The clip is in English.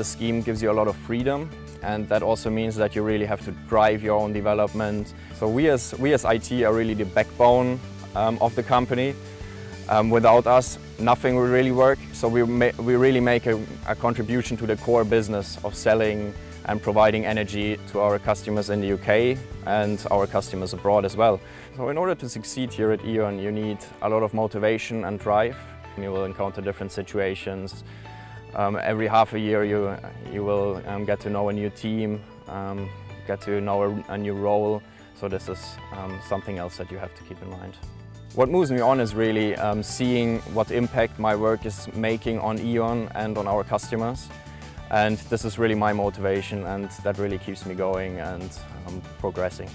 the scheme gives you a lot of freedom and that also means that you really have to drive your own development. So we as, we as IT are really the backbone um, of the company. Um, without us, nothing will really work. So we, we really make a, a contribution to the core business of selling and providing energy to our customers in the UK and our customers abroad as well. So in order to succeed here at E.ON, you need a lot of motivation and drive. You will encounter different situations. Um, every half a year you, you will um, get to know a new team, um, get to know a, a, new role. So this is um, something else that you have to keep in mind. What moves me on is really um, seeing what impact my work is making on E.ON and on our customers. And this is really my motivation and that really keeps me going and progressing.